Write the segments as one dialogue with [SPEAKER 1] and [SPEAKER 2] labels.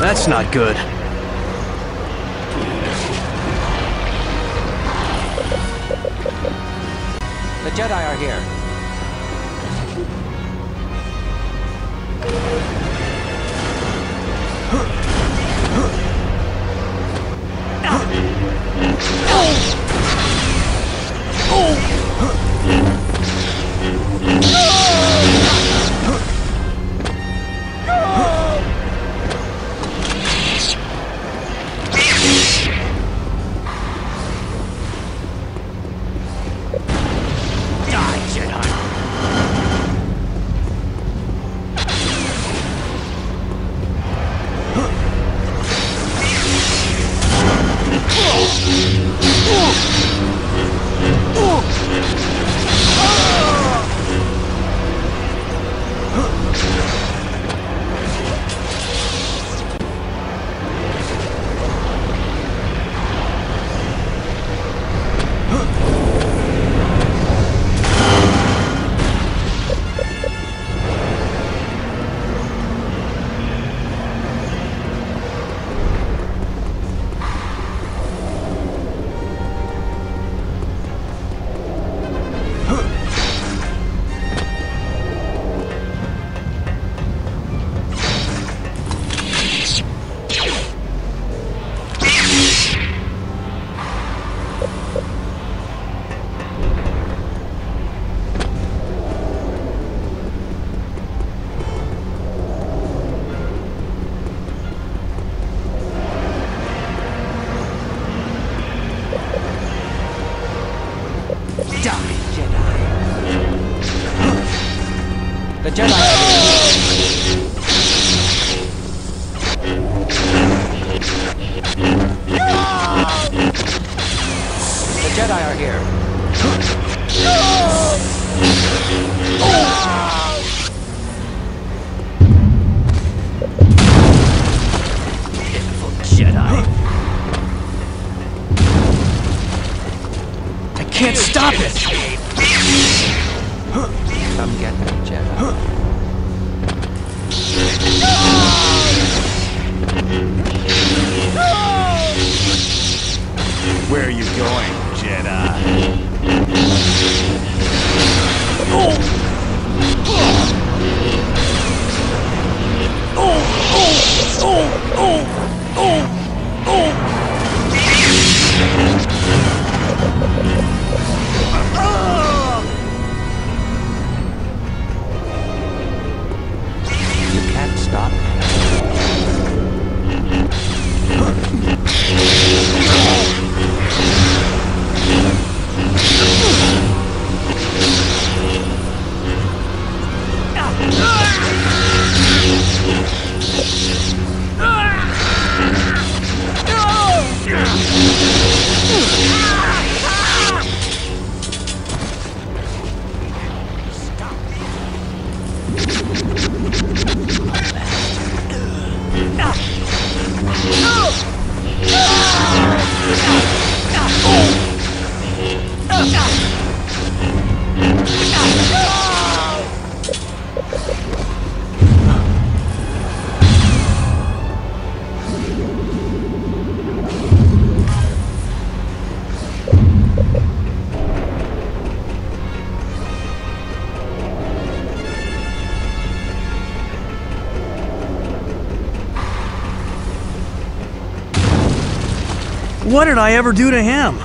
[SPEAKER 1] That's not good.
[SPEAKER 2] The Jedi are here. Die,
[SPEAKER 1] can't stop it!
[SPEAKER 2] Come get them,
[SPEAKER 1] What did I ever do to him?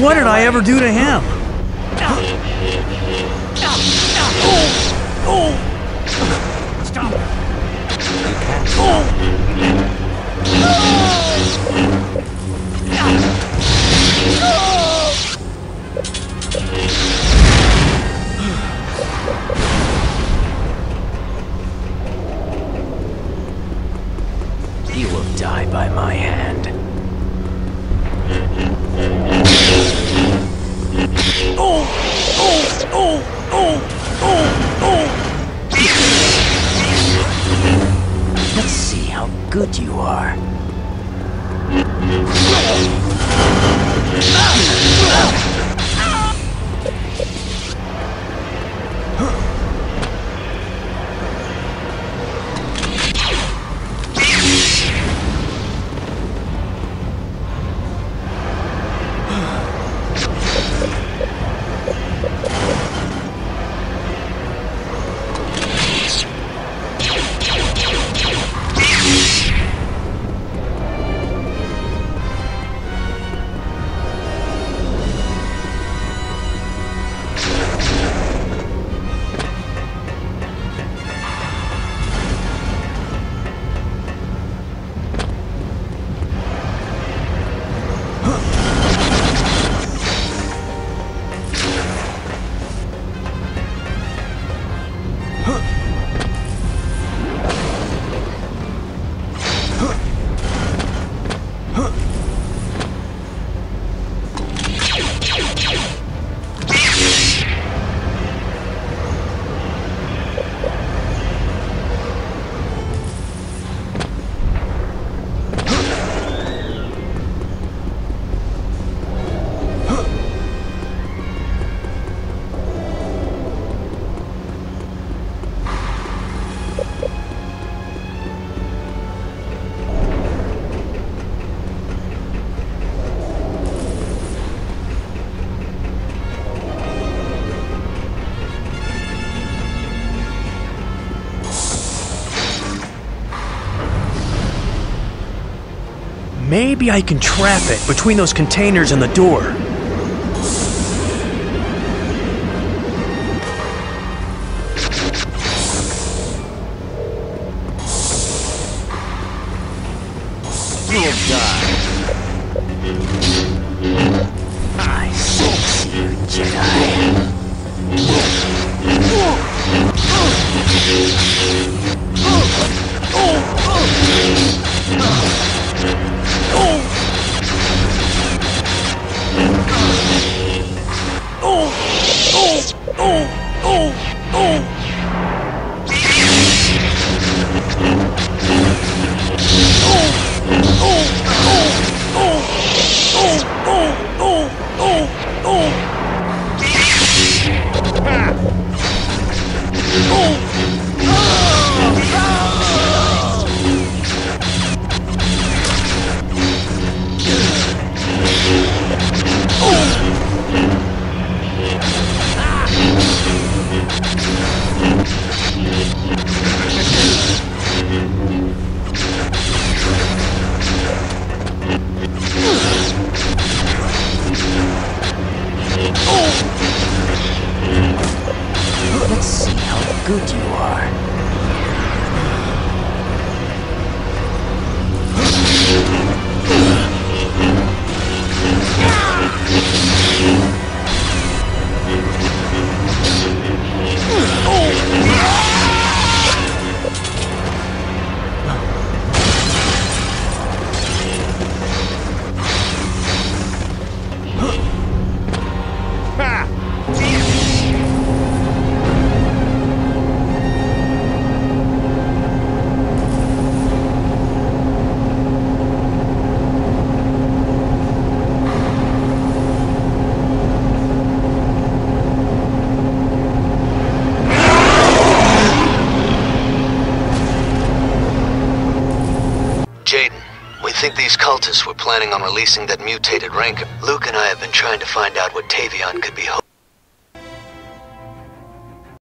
[SPEAKER 1] What did I ever do to him?
[SPEAKER 2] Stop! You can't stop.
[SPEAKER 1] Good you are. Maybe I can trap it between those containers and the door. oh, oh.
[SPEAKER 3] Good you are.
[SPEAKER 4] Planning on releasing that mutated rancor. Luke and I have been trying to find out what Tavion could be.